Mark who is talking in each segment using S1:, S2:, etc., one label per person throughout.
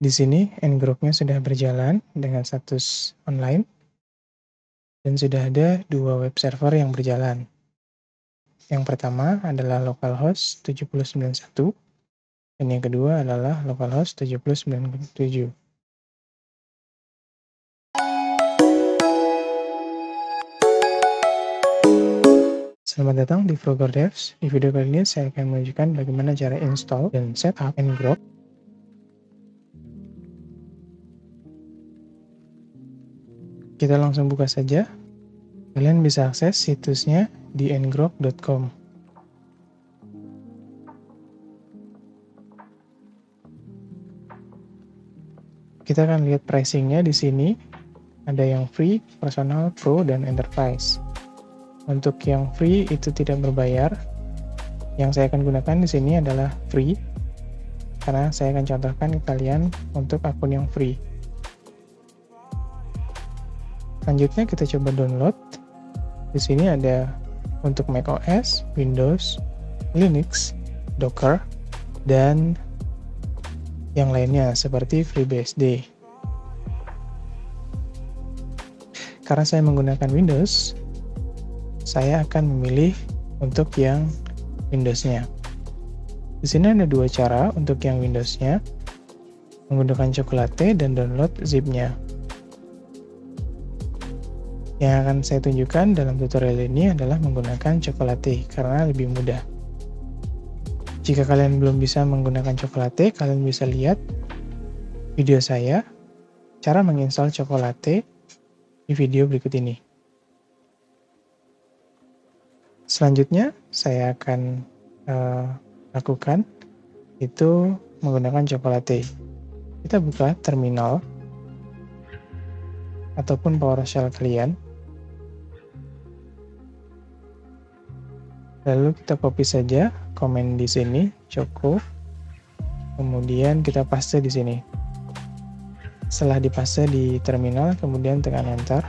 S1: Di sini ngrok-nya sudah berjalan dengan status online dan sudah ada dua web server yang berjalan. Yang pertama adalah localhost 7091 dan yang kedua adalah localhost 7097. Selamat datang di Frogger Devs. Di video kali ini saya akan menunjukkan bagaimana cara install dan setup ngrok Kita langsung buka saja. Kalian bisa akses situsnya di ngrok.com. Kita akan lihat pricingnya di sini. Ada yang free, personal, pro, dan enterprise. Untuk yang free itu tidak berbayar. Yang saya akan gunakan di sini adalah free, karena saya akan contohkan kalian untuk akun yang free. Selanjutnya kita coba download. Di sini ada untuk macOS, Windows, Linux, Docker, dan yang lainnya seperti FreeBSD. Karena saya menggunakan Windows, saya akan memilih untuk yang Windows-nya. Di sini ada dua cara untuk yang Windows-nya, menggunakan Chocolate dan download zip-nya. Yang akan saya tunjukkan dalam tutorial ini adalah menggunakan Chocolate karena lebih mudah. Jika kalian belum bisa menggunakan Chocolate, kalian bisa lihat video saya cara menginstal Chocolate di video berikut ini. Selanjutnya, saya akan uh, lakukan itu menggunakan Chocolate. Kita buka terminal ataupun PowerShell kalian. Lalu kita copy saja komen di sini, cukup. Kemudian kita paste di sini. Setelah dipaste di terminal, kemudian tekan enter.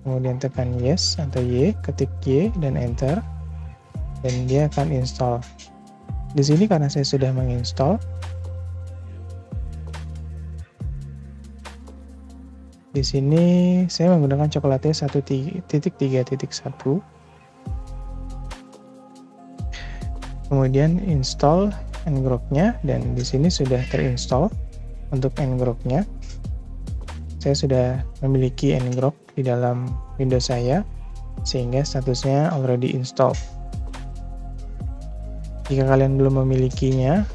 S1: Kemudian tekan yes atau y, ketik y dan enter. Dan dia akan install. Di sini karena saya sudah menginstall, Di sini saya menggunakan coklatnya 1.3.1. Kemudian install ngrok-nya dan di sini sudah terinstall untuk ngrok-nya. Saya sudah memiliki ngrok di dalam Windows saya sehingga statusnya already install. Jika kalian belum memilikinya,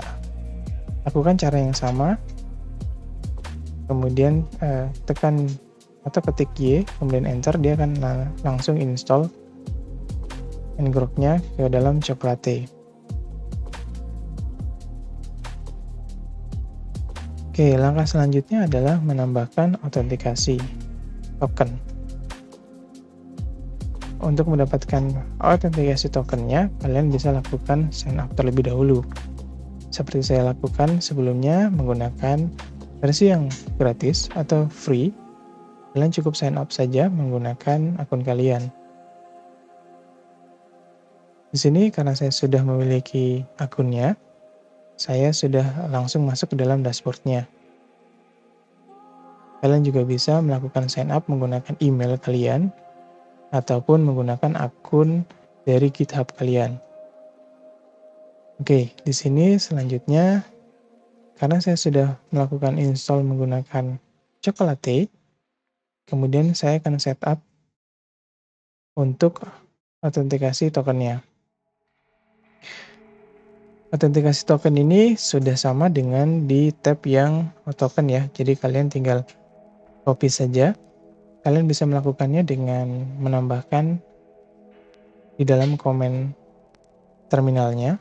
S1: lakukan cara yang sama kemudian uh, tekan atau ketik Y kemudian enter dia akan langsung install ngrok-nya ke dalam Chocolate. Oke, langkah selanjutnya adalah menambahkan autentikasi token. Untuk mendapatkan autentikasi tokennya, kalian bisa lakukan sign up terlebih dahulu. Seperti saya lakukan sebelumnya menggunakan Versi yang gratis atau free, kalian cukup sign up saja menggunakan akun kalian. Di sini karena saya sudah memiliki akunnya, saya sudah langsung masuk ke dalam dashboardnya. Kalian juga bisa melakukan sign up menggunakan email kalian ataupun menggunakan akun dari GitHub kalian. Oke, di sini selanjutnya karena saya sudah melakukan install menggunakan Chocolate, kemudian saya akan setup untuk autentikasi tokennya. Autentikasi token ini sudah sama dengan di tab yang token ya. Jadi kalian tinggal copy saja. Kalian bisa melakukannya dengan menambahkan di dalam komen terminalnya.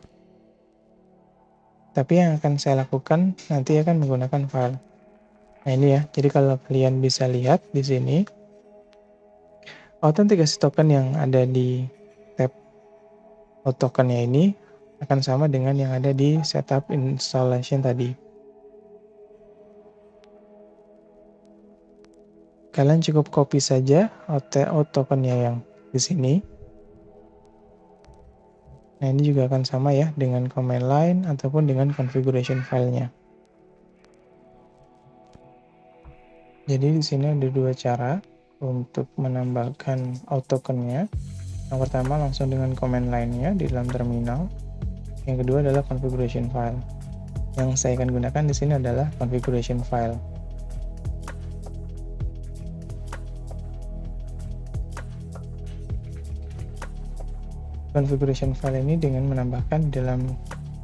S1: Tapi yang akan saya lakukan nanti akan menggunakan file. Nah ini ya, jadi kalau kalian bisa lihat di sini, autentikasi token yang ada di tab tokennya ini akan sama dengan yang ada di setup installation tadi. Kalian cukup copy saja OTO tokennya yang di sini. Nah, ini juga akan sama ya dengan command line ataupun dengan configuration filenya. Jadi di sini ada dua cara untuk menambahkan autokennya. Yang pertama langsung dengan command line-nya di dalam terminal. Yang kedua adalah configuration file. Yang saya akan gunakan di sini adalah configuration file. Configuration file ini dengan menambahkan dalam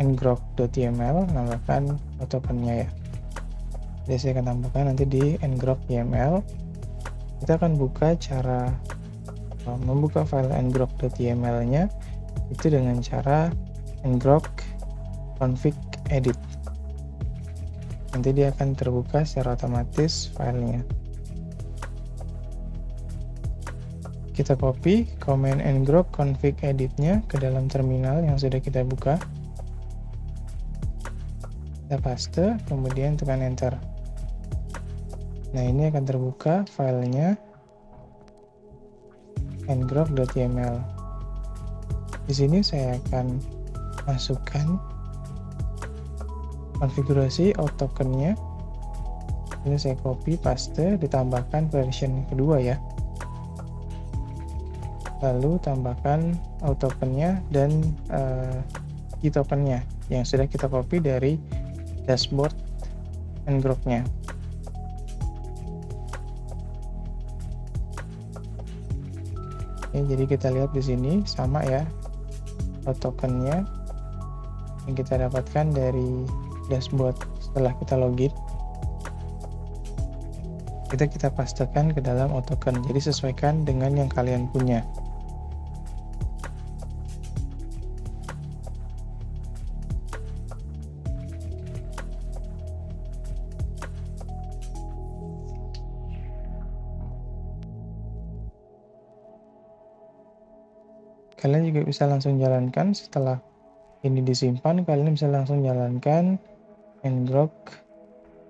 S1: ngrok.yml menambahkan tokennya ya. Jadi saya akan tambahkan nanti di ngrok.yml kita akan buka cara uh, membuka file ngrok.yml nya itu dengan cara ngrok config edit. Nanti dia akan terbuka secara otomatis filenya kita copy command ngrok config editnya ke dalam terminal yang sudah kita buka. Kita paste kemudian tekan enter. Nah ini akan terbuka filenya. Ngrok.yml di sini saya akan masukkan konfigurasi auto tokennya. Ini saya copy paste ditambahkan version kedua ya lalu tambahkan tokennya dan uh, key tokennya yang sudah kita copy dari dashboard ngrok-nya. Oke, jadi kita lihat di sini sama ya tokennya yang kita dapatkan dari dashboard setelah kita login kita kita pastikan ke dalam token jadi sesuaikan dengan yang kalian punya bisa langsung jalankan. Setelah ini disimpan kalian bisa langsung jalankan. Ngrok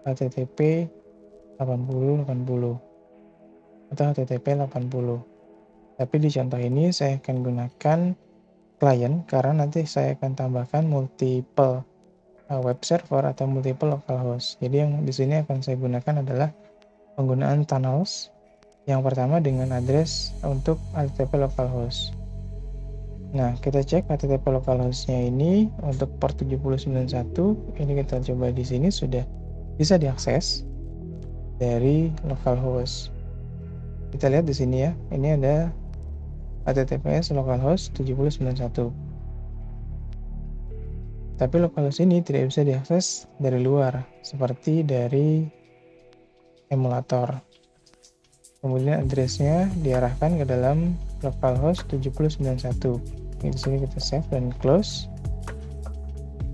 S1: http 80 80 atau http 80 tapi di contoh ini saya akan gunakan klien karena nanti saya akan tambahkan multiple uh, web server atau multiple localhost jadi yang di sini akan saya gunakan adalah penggunaan tunnels. Yang pertama dengan address untuk http localhost Nah, kita cek HTTP localhost-nya ini untuk port 7091. Ini kita coba di sini sudah bisa diakses dari localhost. Kita lihat di sini ya. Ini ada HTTPS localhost 7091. Tapi localhost ini tidak bisa diakses dari luar seperti dari emulator. Kemudian addressnya diarahkan ke dalam localhost 7091 di sini kita save dan close.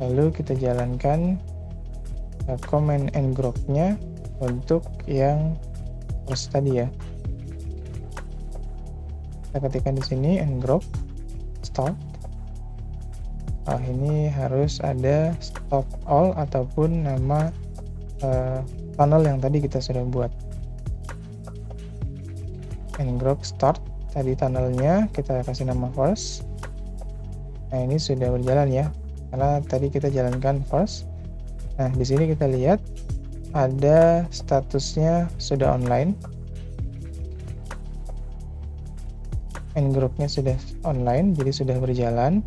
S1: Lalu kita jalankan uh, command ngrok-nya untuk yang first tadi ya. Kita ketikkan di sini ngrok stop. Oh ini harus ada stop all ataupun nama uh, tunnel yang tadi kita sudah buat. Ngrok start. Tadi tunnelnya kita kasih nama first Nah, ini sudah berjalan ya. Karena tadi kita jalankan first. Nah, di sini kita lihat ada statusnya sudah online. Ngrok-nya sudah online, jadi sudah berjalan.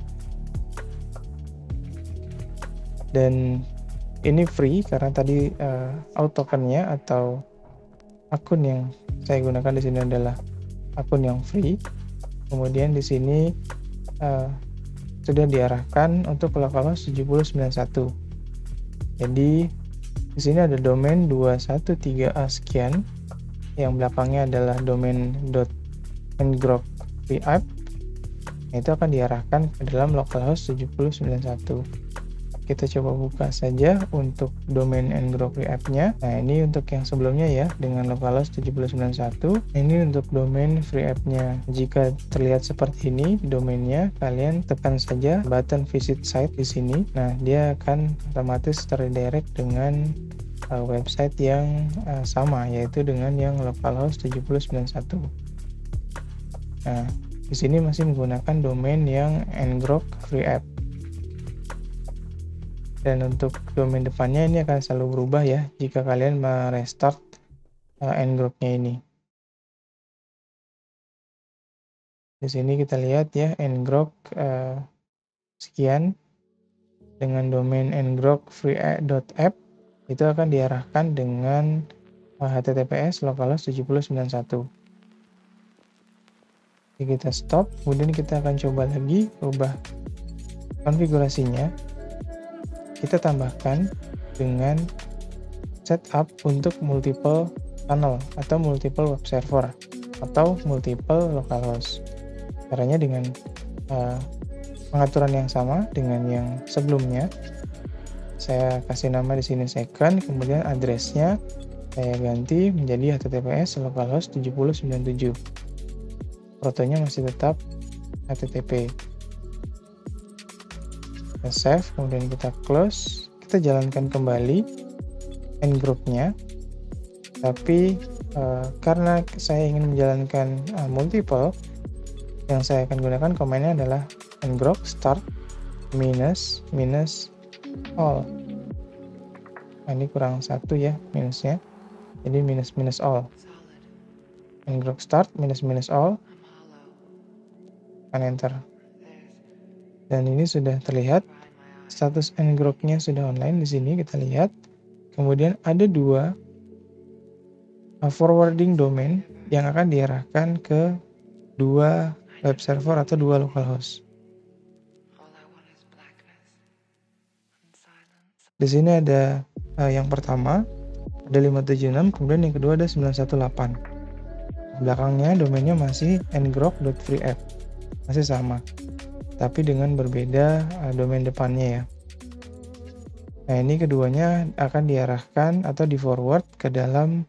S1: Dan ini free karena tadi uh, auto tokennya atau akun yang saya gunakan di sini adalah akun yang free. Kemudian di sini uh, sudah diarahkan untuk localhost 7091. Jadi di sini ada domain 213a sekian. Yang belakangnya adalah domain .ngrok itu akan diarahkan ke dalam localhost 7091 kita coba buka saja untuk domain ngrok app-nya. Nah ini untuk yang sebelumnya ya dengan localhost 7091 ini untuk domain free app-nya. Jika terlihat seperti ini domainnya kalian tekan saja button visit site di sini. Nah dia akan otomatis terdirect dengan uh, website yang uh, sama yaitu dengan yang localhost 7091 nah di sini masih menggunakan domain yang ngrok free app dan untuk domain depannya ini akan selalu berubah ya jika kalian merestart uh, ngroknya ini. Di sini kita lihat ya ngrok uh, sekian. Dengan domain ngrok free.app itu akan diarahkan dengan https localhost 7091 Jadi kita stop kemudian kita akan coba lagi ubah konfigurasinya kita tambahkan dengan setup untuk multiple channel atau multiple web server atau multiple localhost. Caranya dengan uh, pengaturan yang sama dengan yang sebelumnya. Saya kasih nama di sini second, kemudian addressnya saya ganti menjadi https localhost 7097. Fotonya masih tetap http kita save kemudian kita close kita jalankan kembali end groupnya. Tapi uh, karena saya ingin menjalankan uh, multiple yang saya akan gunakan komennya adalah group start minus minus all. Nah, ini kurang satu ya minusnya. Jadi minus minus all. Group start minus minus all. Dan enter dan ini sudah terlihat status ngrok-nya sudah online di sini kita lihat. Kemudian ada dua uh, forwarding domain yang akan diarahkan ke dua web server atau dua localhost. Di sini ada uh, yang pertama ada 576, kemudian yang kedua ada 918. Belakangnya domainnya masih ngrok.freeapp. Masih sama tapi dengan berbeda uh, domain depannya ya. Nah ini keduanya akan diarahkan atau di forward ke dalam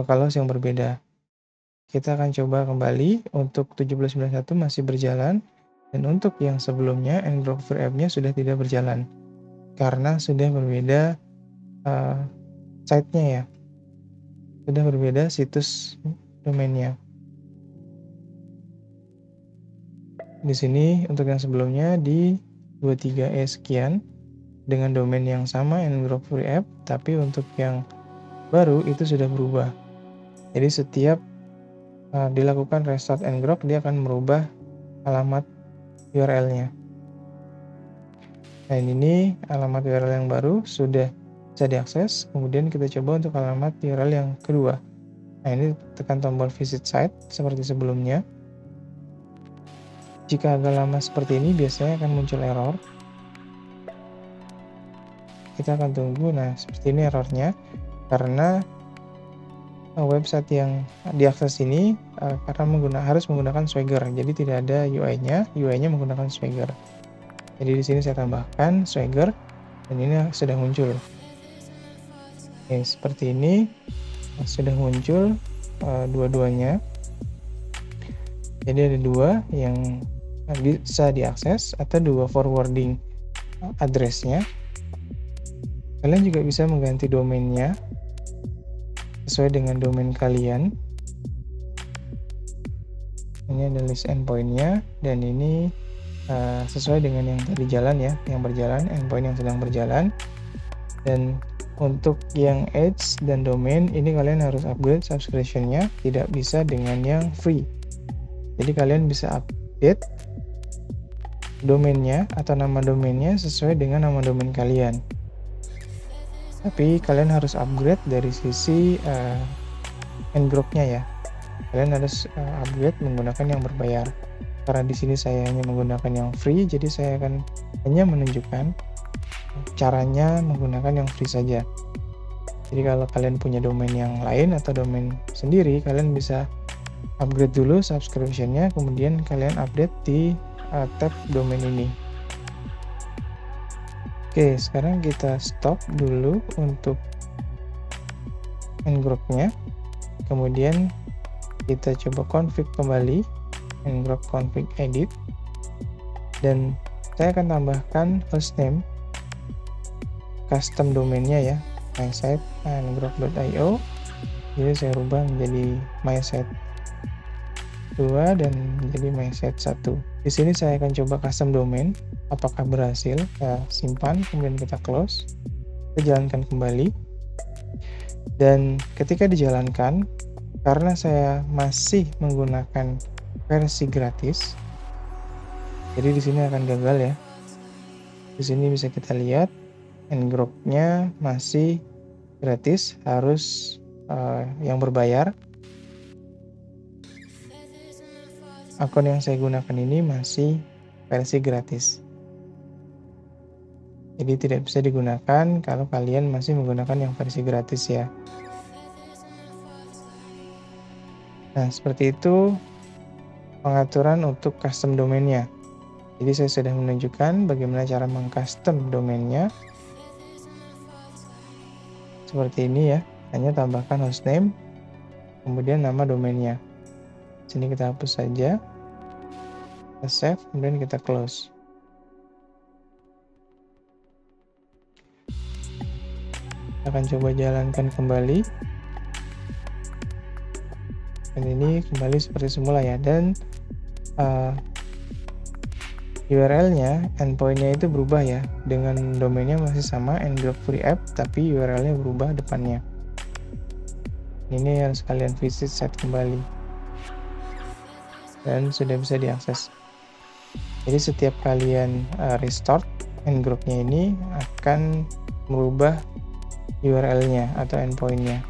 S1: localhost yang berbeda. Kita akan coba kembali untuk 1791 masih berjalan dan untuk yang sebelumnya free app-nya sudah tidak berjalan karena sudah berbeda uh, site-nya ya. Sudah berbeda situs domainnya. Di sini untuk yang sebelumnya di 23E sekian dengan domain yang sama ngrok free app, tapi untuk yang baru itu sudah berubah. Jadi setiap uh, dilakukan restart ngrok dia akan merubah alamat URL-nya. Nah ini alamat URL yang baru sudah bisa diakses. Kemudian kita coba untuk alamat URL yang kedua. Nah ini tekan tombol visit site seperti sebelumnya. Jika agak lama seperti ini biasanya akan muncul error. Kita akan tunggu. Nah, seperti ini errornya karena eh, website yang diakses ini uh, karena mengguna, harus menggunakan Swagger. Jadi tidak ada UI-nya, UI-nya menggunakan Swagger. Jadi di sini saya tambahkan Swagger dan ini sudah muncul. Oke, seperti ini sudah muncul uh, dua-duanya. Jadi ada dua yang bisa diakses atau dua forwarding addressnya. Kalian juga bisa mengganti domainnya sesuai dengan domain kalian. Ini ada list endpointnya dan ini uh, sesuai dengan yang tadi jalan ya yang berjalan endpoint yang sedang berjalan. Dan untuk yang edge dan domain ini kalian harus upgrade subscriptionnya tidak bisa dengan yang free. Jadi kalian bisa update domainnya atau nama domainnya sesuai dengan nama domain kalian. Tapi kalian harus upgrade dari sisi uh, ngrok-nya ya. Kalian harus uh, upgrade menggunakan yang berbayar. Karena di sini saya hanya menggunakan yang free, jadi saya akan hanya menunjukkan caranya menggunakan yang free saja. Jadi kalau kalian punya domain yang lain atau domain sendiri, kalian bisa upgrade dulu subscription-nya, kemudian kalian update di uh, tab domain ini. Oke sekarang kita stop dulu untuk ngrok-nya kemudian kita coba config kembali ngrok config edit. Dan saya akan tambahkan hostname custom domainnya ya mysite ngrok.io jadi saya rubah menjadi mysite 2 dan my site 1. Di sini saya akan coba custom domain, apakah berhasil, kita simpan, kemudian kita close, kita jalankan kembali. Dan ketika dijalankan, karena saya masih menggunakan versi gratis, jadi di sini akan gagal ya. Di sini bisa kita lihat, ngrok-nya masih gratis, harus uh, yang berbayar. Akun yang saya gunakan ini masih versi gratis. Jadi tidak bisa digunakan kalau kalian masih menggunakan yang versi gratis ya. Nah, seperti itu pengaturan untuk custom domainnya. Jadi saya sudah menunjukkan bagaimana cara mengcustom domainnya. Seperti ini ya, hanya tambahkan hostname, kemudian nama domainnya. Sini kita hapus saja, kita save, kemudian kita close. Kita akan coba jalankan kembali. Dan ini kembali seperti semula ya. Dan uh, URL-nya endpoint-nya itu berubah ya. Dengan domainnya masih sama ngrok free app tapi URL-nya berubah depannya. Ini harus kalian visit set kembali. Dan sudah bisa diakses jadi setiap kalian uh, restart ngrok-nya ini akan merubah URL-nya atau endpoint-nya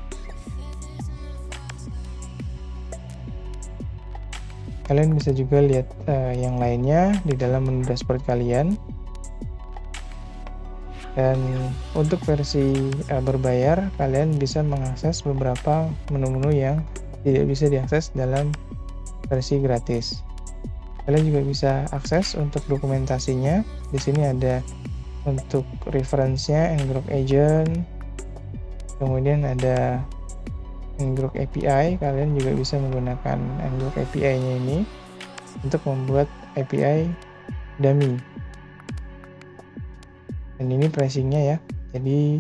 S1: Kalian bisa juga lihat uh, yang lainnya di dalam menu dashboard kalian. Dan untuk versi uh, berbayar, kalian bisa mengakses beberapa menu-menu yang tidak bisa diakses dalam versi gratis. Kalian juga bisa akses untuk dokumentasinya. Di sini ada untuk reference-nya, Ngrok Agent, kemudian ada Ngrok API kalian juga bisa menggunakan Ngrok API nya ini untuk membuat API dummy. Dan ini pricingnya ya. Jadi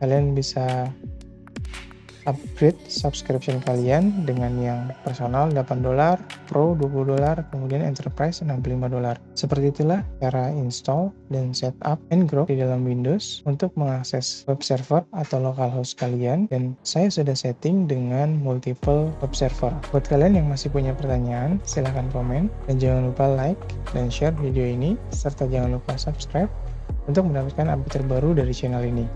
S1: kalian bisa upgrade subscription kalian dengan yang personal 8 dolar, pro 20 dolar, kemudian enterprise 65 dolar. Seperti itulah cara install dan setup ngrok di dalam Windows untuk mengakses web server atau local host kalian dan saya sudah setting dengan multiple web server. Buat kalian yang masih punya pertanyaan, silahkan komen dan jangan lupa like dan share video ini serta jangan lupa subscribe untuk mendapatkan update terbaru dari channel ini.